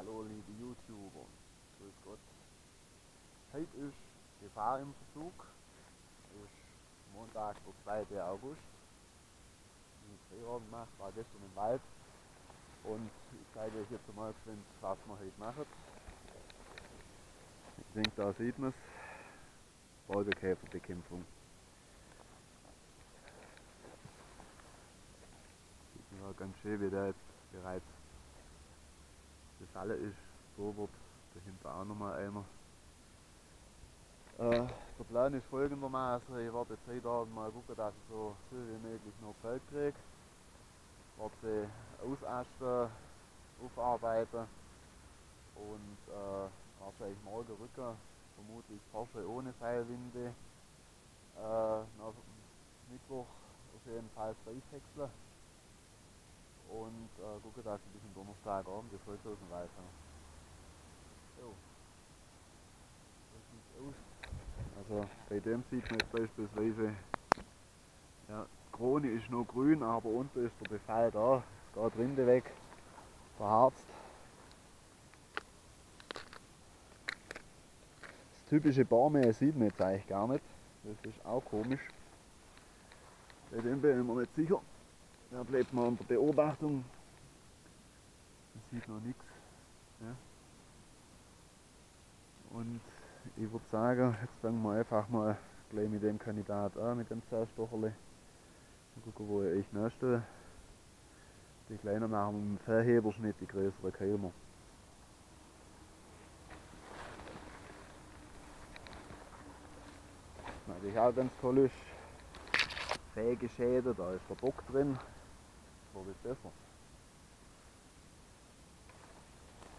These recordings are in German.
Hallo liebe YouTuber, grüß Gott. Heute ist Gefahr im Verzug. Es ist Montag, der 2. August. Ich habe Feierabend gemacht, war gestern im Wald und ich zeige euch jetzt mal was wir heute machen. Ich denke, da sieht man es. Borkenkäferbekämpfung. Sieht man ganz schön, wie der jetzt bereits befallen ist. So wird dahinter auch nochmal einer. Äh, der Plan ist folgendermaßen, ich jetzt heute Abend mal gucken, dass ich so viel wie möglich noch Feld kriege. Sie ausasten, aufarbeiten und äh, wahrscheinlich morgen rücken, vermutlich Porsche ohne Seilwinde. Äh, Mittwoch auf jeden Fall Freitexten und äh, gucke, dass ich bis zum Donnerstagabend die Holz aus dem Wald habe. So. So sieht's aus. Also bei dem sieht man jetzt beispielsweise, ja, die Krone ist noch grün, aber unten ist der Befall da. Es geht weg, verharzt. Das typische Barmähen sieht man jetzt eigentlich gar nicht. Das ist auch komisch. Bei dem bin ich mir nicht sicher. Da bleibt man unter Beobachtung. Man sieht noch nichts. Ja. Und ich würde sagen, jetzt fangen wir einfach mal gleich mit dem Kandidat an, mit dem Zerstocherle. Mal gucken, wo ich euch nachstelle. Die kleinen machen dem Verheberschnitt, die größeren Keimer. Was natürlich auch ganz toll ist, fähige Schäden, da ist der Bock drin, so ist besser.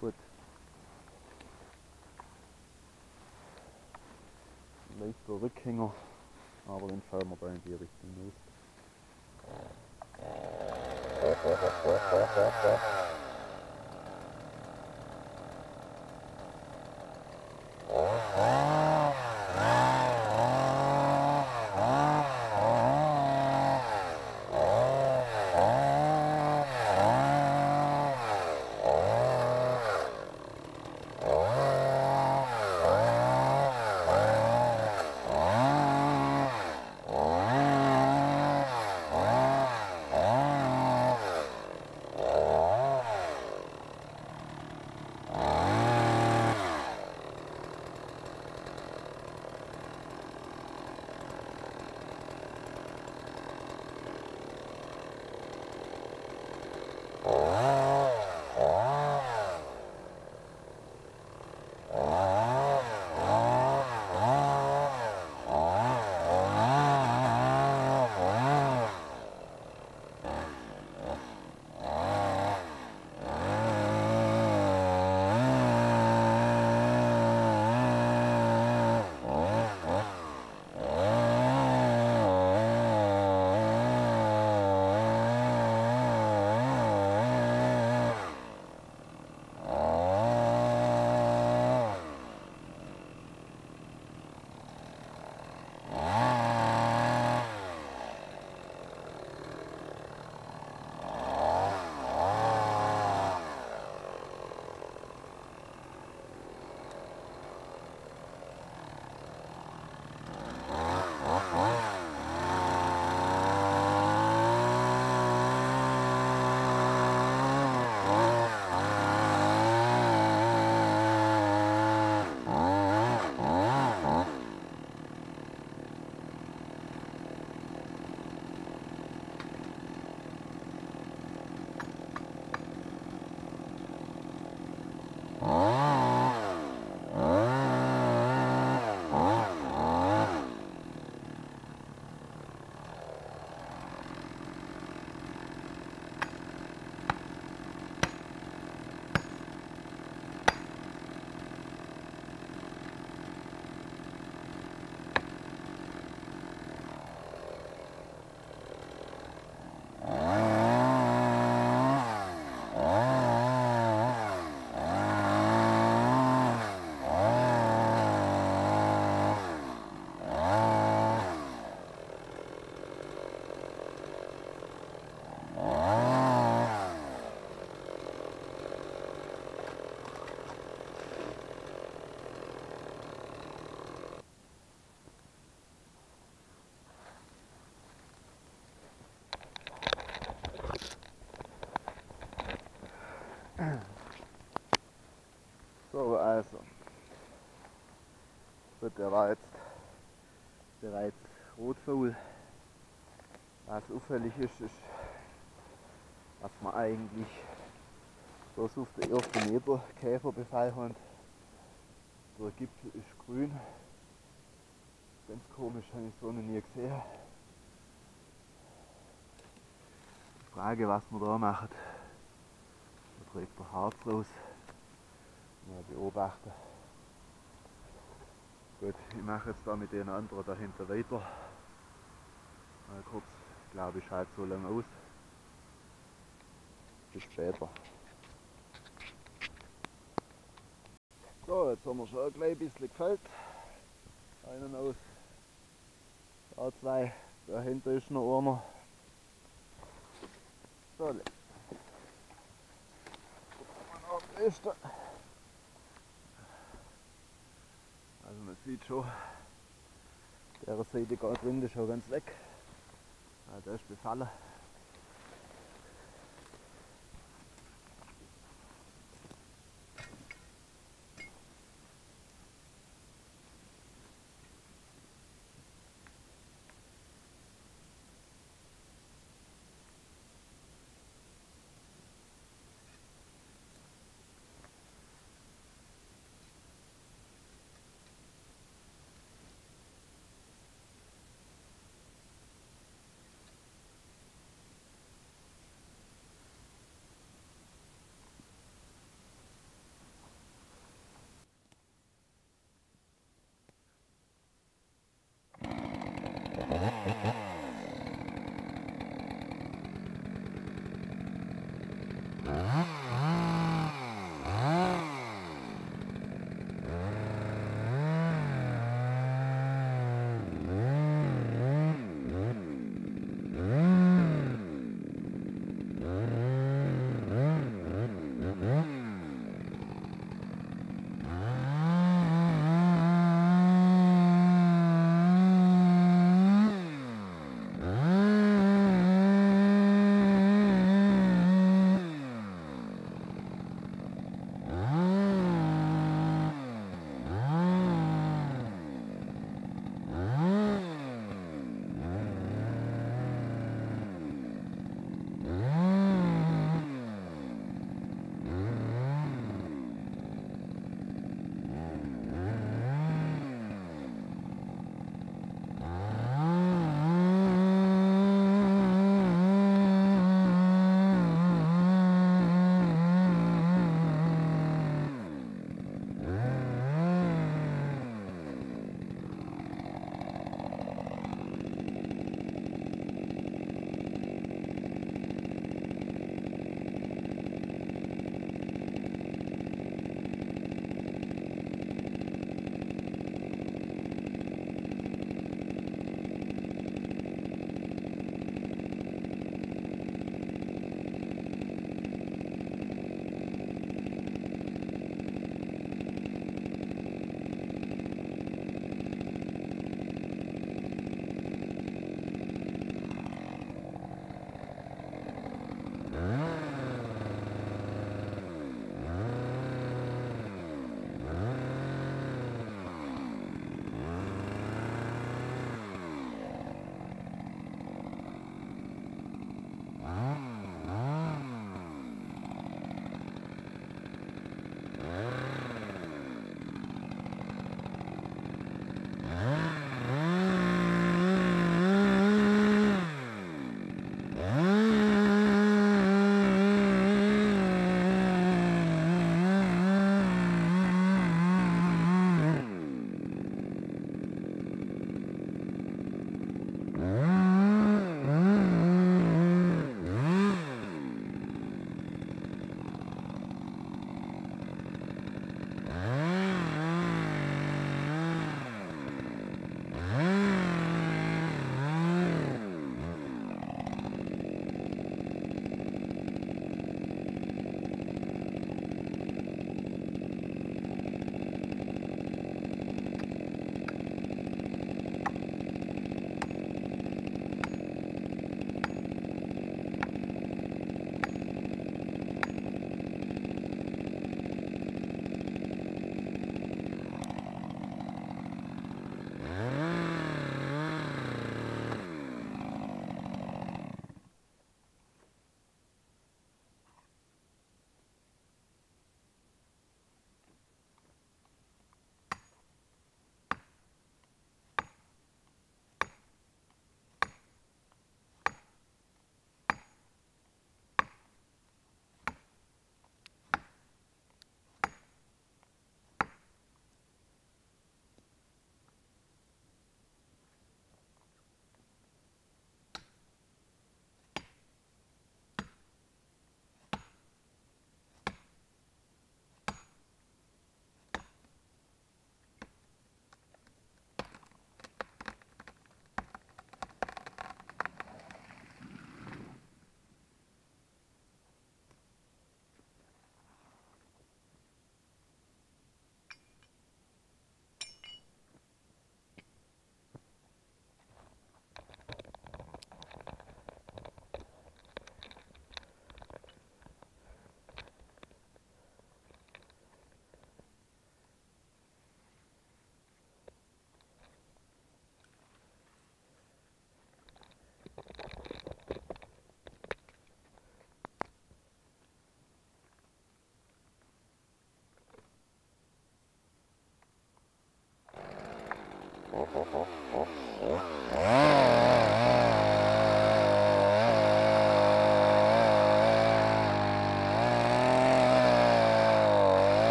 Gut. Leichter Rückhänger, aber den fallen wir da in die Richtung aus. So, also. Gut, der war jetzt bereits rotfaul. Was auffällig ist, ist, dass man eigentlich bloß auf den ersten Meter Käferbefall haben. Der Gipfel ist grün. Ganz komisch, habe ich so noch nie gesehen. Die Frage, was wir da machen. Da trägt der Harz raus. Mal beobachten. Gut, ich mache jetzt da mit den anderen dahinter weiter. Mal kurz, glaube ich, halt so lange aus. Bis später. So, jetzt haben wir schon ein klein bisschen gefällt. Einen aus. Da zwei. Dahinter ist noch einer. So, gucken wir noch den nächsten. Also man sieht schon, der Seite geht Winde schon ganz weg. Ja, der ist befallen. Oh, oh, oh.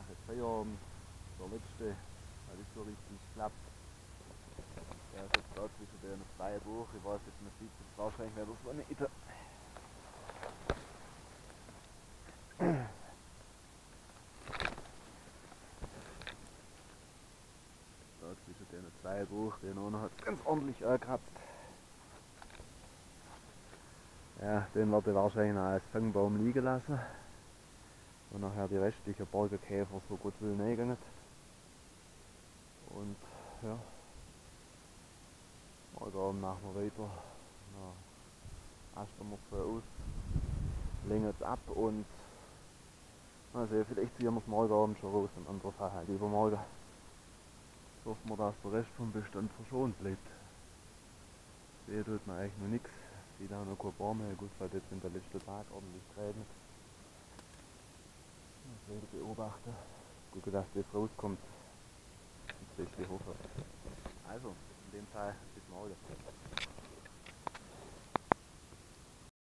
Danach ist Feierabend. Der letzte hat nicht so richtig geklappt. Der ist jetzt da zwischen den zwei durch. Ich weiß jetzt, man sieht jetzt wahrscheinlich nicht so nicht. Da zwischen den zwei durch. Den einen hat ganz ordentlich angekratzt. Ja, den werde ich wahrscheinlich noch als Fangbaum liegen lassen. Und nachher die restlichen Borkenkäfer so gut will nehmen. Und ja, morgen Abend machen wir weiter. Dann asten wir es aus, legen es ab und also vielleicht ziehen wir es morgen Abend schon raus und andere Fall halt übermorgen. Hoffen wir, dass der Rest vom Bestand verschont bleibt. Sehen tut man eigentlich noch nichts. Sieht auch noch kein Baum mehr. Gut, weil jetzt in der letzten Tag ordentlich regnet. Das werde beobachten. Gucken, dass das rauskommt. Und richtig hoffe. Also, in dem Fall bis morgen.